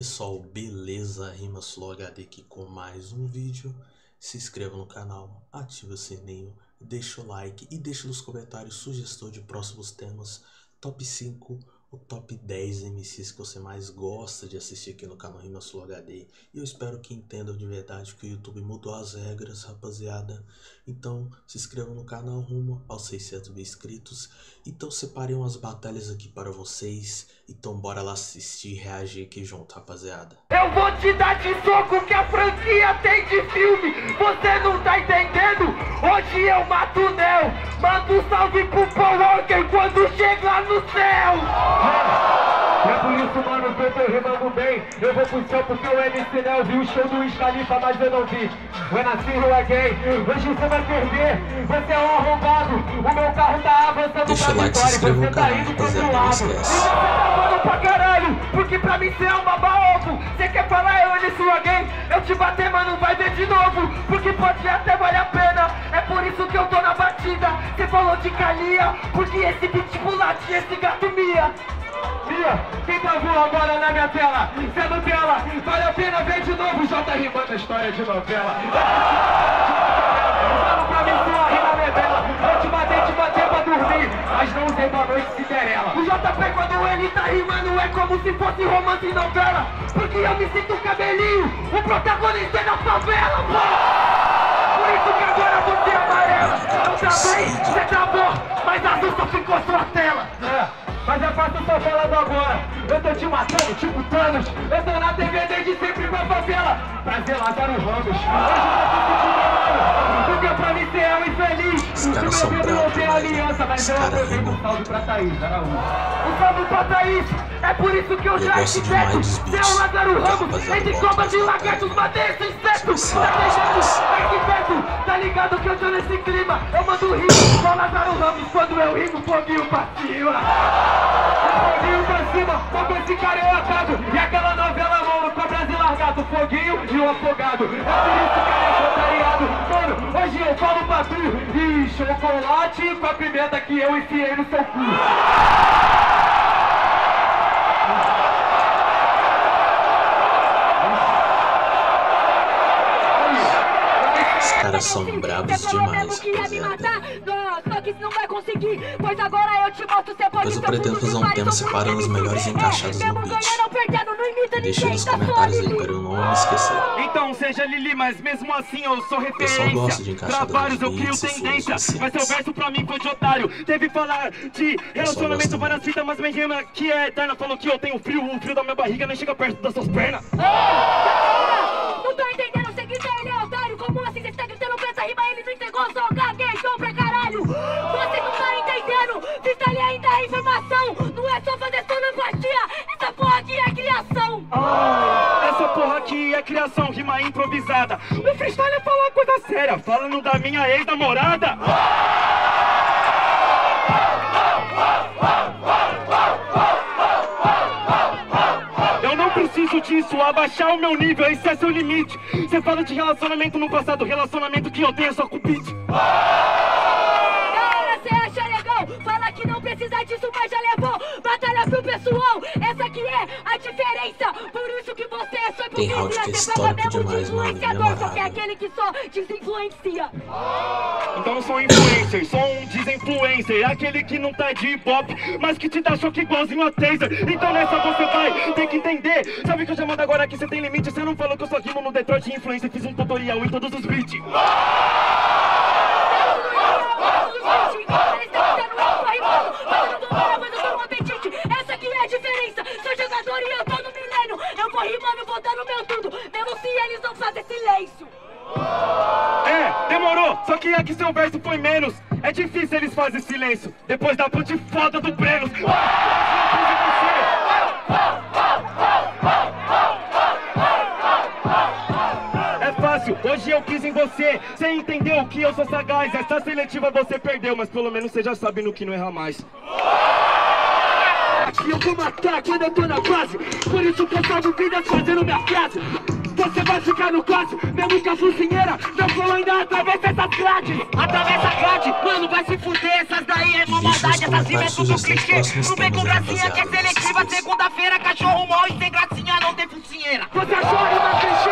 Pessoal, beleza? Rima Slow HD aqui com mais um vídeo. Se inscreva no canal, ative o sininho, deixa o like e deixa nos comentários sugestão de próximos temas, top 5 o top 10 MCs que você mais gosta de assistir aqui no canal Rima Sul HD. E eu espero que entendam de verdade que o YouTube mudou as regras, rapaziada. Então, se inscrevam no canal rumo aos 600 mil inscritos. Então, separei umas batalhas aqui para vocês. Então, bora lá assistir e reagir aqui junto, rapaziada. Eu vou te dar de soco que a franquia tem de filme. Você não tá entendendo? Hoje eu mato o Neo. Manda um salve pro Paul Walker quando chegar no céu. É por isso, mano, que eu tô rimando bem. Eu vou pro céu porque o MC Nel viu o show do Wiz mas eu não vi. When I see you again Hoje você vai perder, você é um arrombado. O meu carro tá avançando Deixa pra like, no tá indo pro outro lado. E você tá falando pra caralho Porque pra mim você é uma baovo Você quer falar eu you again? Eu te bater, mano, vai ver de novo Porque pode até Você falou de calia Porque esse beat e esse gato mia. Mia, quem tá vindo agora na minha tela? É Nutella, vale a pena ver de novo J rimando a história de novela. Fala pra mim sua rima medela Eu te matei, te matei pra dormir Mas não usei pra noite Cinderela. O JP quando ele tá rimando é como se fosse romance e novela Porque eu me sinto cabelinho O protagonista é da favela, Por isso que agora você é amarela Não tá bom Mas azul só ficou sua tela. É. Mas é fácil só falando agora. Eu tô te matando, tipo Thanos. Eu tô na TV desde sempre pra favela. Prazer, Lázaro Ramos Hoje eu tô Porque pra mim você é um infeliz. Os caras são bravos não tem aliança Mas eu aproveito um salve pra Thaís Araújo. Um salve pra Thaís. É por isso que eu, já arquiteto Seu Lázaro Ramos Entre copas de lagartos Bater esse inseto Tá deixando arquiteto Tá ligado que eu tô nesse clima? Eu mando rimo com Lázaro Ramos Quando eu rimo foguinho pra cima. Foguinho pra cima, só com esse cara eu atado E aquela novela, mano, cobras e largado Foguinho e o afogado. É por isso que ele falo pra tu E chocolate com a pimenta que eu enfiei no seu cu. Os caras são bravos demais, rapaziada que não vai conseguir, pois agora eu te mostro, você pode eu pretendo fazer um tema separando os melhores encaixados no beat. Deixa nos tá comentários aí para eu não me esquecer. Então seja Lili, mas mesmo assim eu sou referência. Eu só gosto de encaixar Pra vários eu crio tendência, mas seu verso pra mim foi de otário. Teve falar de relacionamento várias fitas, mas minha rima que é eterna falou que eu tenho frio, o frio da minha barriga nem chega perto das suas pernas. Não tô entendendo, você grita ele é otário, como assim você tá gritando pra essa rima, ele não entregou, só gaguejou pra essa porra aqui é criação, rima improvisada. O freestyle é falar coisa séria, falando da minha ex-namorada. preciso disso, abaixar o meu nível, esse é seu limite. Você fala de relacionamento no passado, relacionamento que eu tenho é só com. Precisa disso, mas já levou batalha pro pessoal. Essa que é a diferença. Por isso que você é só Tem round que é histórico demais, mano. Só que é aquele que só desinfluencia. Então eu sou influencer, sou um desinfluencer. Aquele que não tá de hip hop, mas que te dá choque igualzinho a taser. Então nessa você vai ter que entender. Sabe que eu já mando agora que você tem limite. Você não falou que eu sou rimo no Detroit Influencer. Fiz um tutorial em todos os beats. Essa aqui é a diferença. Sou jogador e eu tô no milênio. Eu vou dando meu tudo. Eles não fazem silêncio. É, demorou. Só que aqui seu verso foi menos. É difícil eles fazem silêncio. Depois da ponte foda do Brenos. Hoje eu quis em você, você entendeu que eu sou sagaz Essa seletiva você perdeu, mas pelo menos você já sabe no que não erra mais Aqui eu vou matar quando eu tô na base. Por isso que eu salvo vidas fazendo minha frase. Você vai ficar no quase, mesmo que a focinheira Meu flow ainda atravessa essas grades. Atravessa a grade, mano, vai se fuder. Essas daí é uma maldade, essas rimas é tudo clichê. Não vem com gracinha que é seletiva. Segunda-feira, cachorro mal e sem gracinha Não tem focinha banheira. Você achou que uma clichê,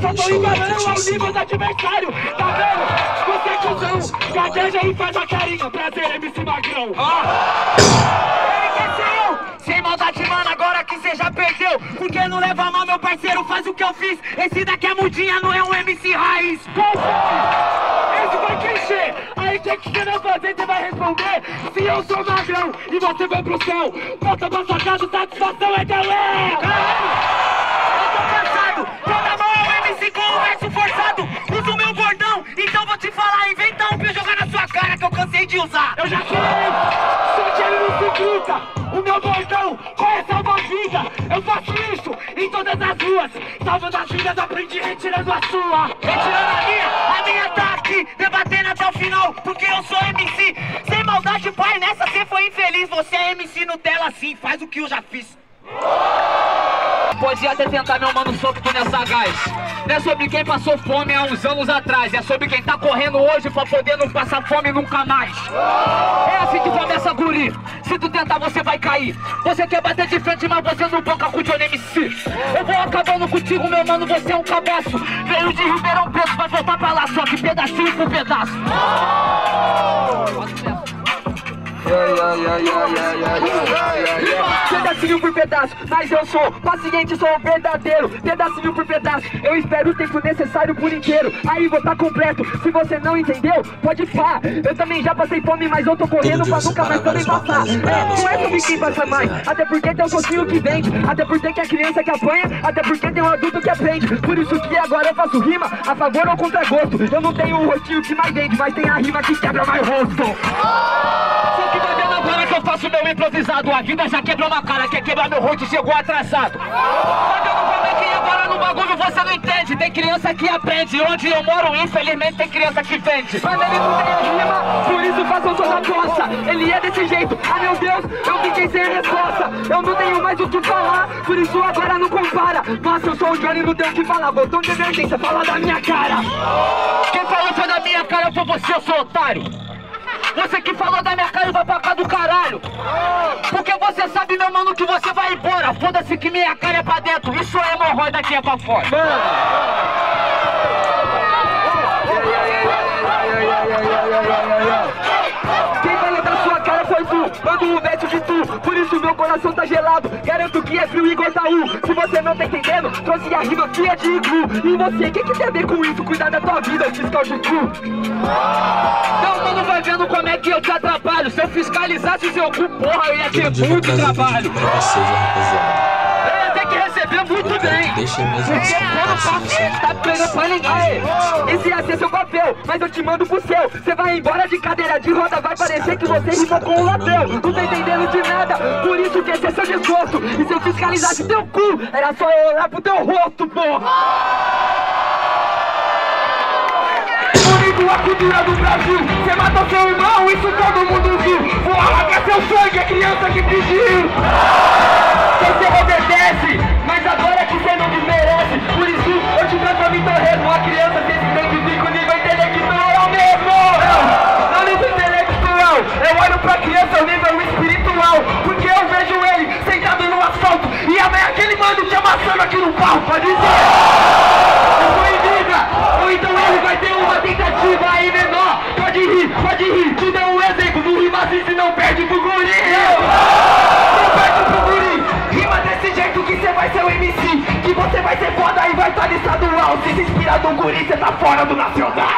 só tô enganando ao nível do adversário. Tá vendo? Você é cuzão, gagueja e faz a carinha. Prazer, MC Magrão. Ah. Sem maldade, mano, agora que cê já perdeu Porque não leva mal, meu parceiro, faz o que eu fiz Esse daqui é mudinha, não é um MC raiz Qual foi? Esse vai clichê Aí o que que você vai fazer? Você vai responder Se eu sou magrão e você vai pro céu Volta pra sua casa, satisfação é teu um com o verso forçado Usa o meu bordão, então vou te falar Inventa um pra eu jogar na sua cara que eu cansei de usar. Eu já sei, sou ele no ciclista. O meu bordão, qual é salva-vida? Eu faço isso em todas as ruas. Salvando as vidas, aprendi retirando a sua. Retirando a minha, a minha tá aqui Debatendo até o final, porque eu sou MC Sem maldade, pai, nessa cê foi infeliz. Você é MC Nutella sim, faz o que eu já fiz Pode até tentar, meu mano, soco tu nessa gás Não é sobre quem passou fome há uns anos atrás É sobre quem tá correndo hoje pra poder não passar fome nunca mais É assim que começa, guri Se tu tentar, você vai cair Você quer bater de frente, mas você não banca com o Johnny MC Eu vou acabando contigo, meu mano, você é um cabaço Veio de Ribeirão Preto, vai voltar pra lá Só que pedacinho por pedaço Pedacinho por pedaço, mas eu sou paciente, sou verdadeiro Pedacinho por pedaço, eu espero o tempo necessário por inteiro. Aí vou tá completo, se você não entendeu, pode pá. Eu também já passei fome, mas eu tô correndo pra nunca mais também passar. é, Não é sobre quem passa mais, até porque tem um socinho que vende. Até porque tem a criança que apanha, até porque tem um adulto que aprende. Por isso que agora eu faço rima, a favor ou contra gosto. Eu não tenho o rostinho que mais vende, mas tem a rima que quebra mais rosto que eu faço meu improvisado A vida já quebrou uma cara, quer quebrar meu rosto chegou atrasado. Dando pra ver que agora no bagulho você não entende. Tem criança que aprende, onde eu moro infelizmente tem criança que vende. Mas ele não tem rima, por isso façam toda a coça Ele é desse jeito, ah meu Deus, eu fiquei sem resposta. Eu não tenho mais o que falar, por isso agora não compara. Nossa, eu sou o Johnny, não tenho o que falar. Botão de emergência, fala da minha cara. Quem falou foi da minha cara foi você, eu sou otário você que falou da minha cara vai pra cá do caralho. Porque você sabe, meu mano, que você vai embora. Foda-se que minha cara é pra dentro. Isso é hemorroida aqui é pra fora. Quem falou da sua cara foi tu. De tu Por isso meu coração tá gelado. Garanto que é frio igual Itaú. Se você não tá entendendo Trouxe a rima que é de iglu. E você, o que, que tem a ver com isso? Cuidar da tua vida, fiscal de cu Não, mano, vai vendo como é que eu te atrapalho? Se eu fiscalizasse seu cu, porra, eu ia ter muito trabalho. rapaziada. Receber muito bem. Deixa mesmo porque assim, eu não faço tá pegando pra ninguém. Esse ia ser seu papel, mas eu te mando pro seu Você vai embora de cadeira de roda, vai parecer que você rimou com um ladrão. Não tá entendendo de nada, por isso que esse é seu desgosto E se eu fiscalizasse teu cu, era só eu olhar pro teu rosto, porra. A cultura do Brasil. Você matou seu irmão, isso todo mundo viu. Vou arrancar seu sangue, a criança que pediu Você obedece, mas agora que você não me merece. Por isso eu te transformo em torresmo. A criança se identifica, o nível do guri, cê tá fora do nacional.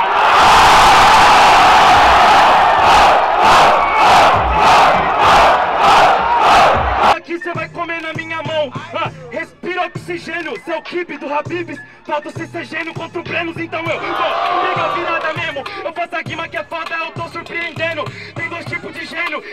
Aqui cê vai comer na minha mão. Ah, Respira oxigênio, seu kibe do Habibs. Falta o CCGênio contra o Brenos, então eu vou. Liga virada mesmo, eu faço a rima que é foda, eu tô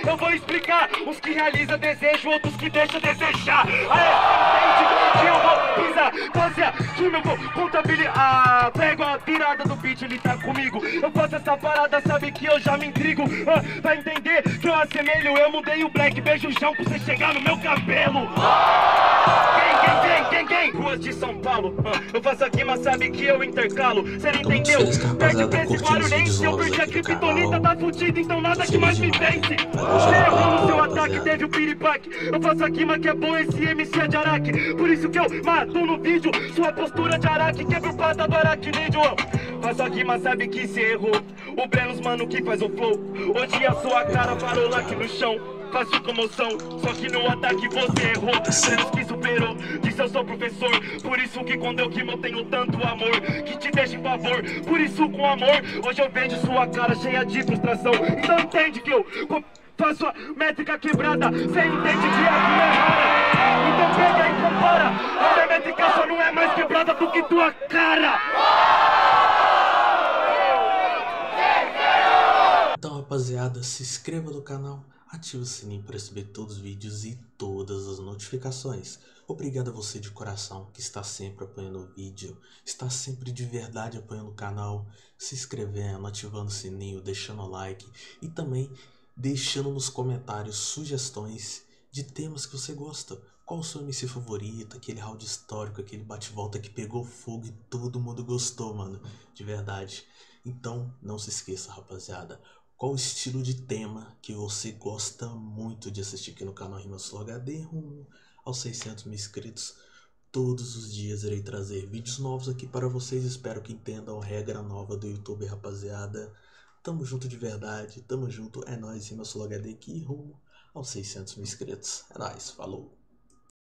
eu vou explicar. Uns que realiza desejo, outros que deixa desejar. Aí, entende que eu vou pisar. Você aqui eu vou contabilizar. Ah, pego a virada do beat, ele tá comigo. Eu faço essa parada, sabe que eu já me intrigo. Ah, Vai entender que eu assemelho, eu mudei o black Beijo o chão pra você chegar no meu cabelo Quem, quem, quem, quem, quem ruas de São Paulo. Eu faço aqui, mas sabe que eu intercalo. Cê não entendeu? Perde pra esse barulhense. Eu perdi a criptonita, tá fudido, então nada que mais me vence. Cê errou no seu ataque, teve o piripaque. Eu faço aqui, mas que é bom esse MC é de araque. Por isso que eu mato no vídeo. Sua postura de araque, quebra o pata do aracnídeo. Faço aqui, mas sabe que cê errou. O Brenos, mano, que faz o flow. Hoje a sua cara parou lá aqui no chão fácil comoção Só que no ataque você errou. Menos que superou, disse eu sou professor. Por isso que quando eu quimo eu tenho tanto amor Que te deixa em favor, por isso com amor Hoje eu vejo sua cara cheia de frustração. Então entende que eu faço a métrica quebrada. Cê entende que a tua é rara. Então pega e compara. A minha métrica só não é mais quebrada do que tua cara. Então rapaziada, se inscreva no canal Ative o sininho para receber todos os vídeos e todas as notificações. Obrigado a você de coração que está sempre apoiando o vídeo, está sempre de verdade apoiando o canal, se inscrevendo, ativando o sininho, deixando o like e também deixando nos comentários sugestões de temas que você gosta. Qual o seu MC favorito, aquele round histórico, aquele bate-volta que pegou fogo e todo mundo gostou, mano, de verdade. Então, não se esqueça, rapaziada. Qual o estilo de tema que você gosta muito de assistir aqui no canal Rimas HD rumo aos 600 mil inscritos? Todos os dias irei trazer vídeos novos aqui para vocês. Espero que entendam a regra nova do YouTube, rapaziada. Tamo junto de verdade, tamo junto. É nóis, Rimas HD aqui rumo aos 600 mil inscritos. É nóis, falou!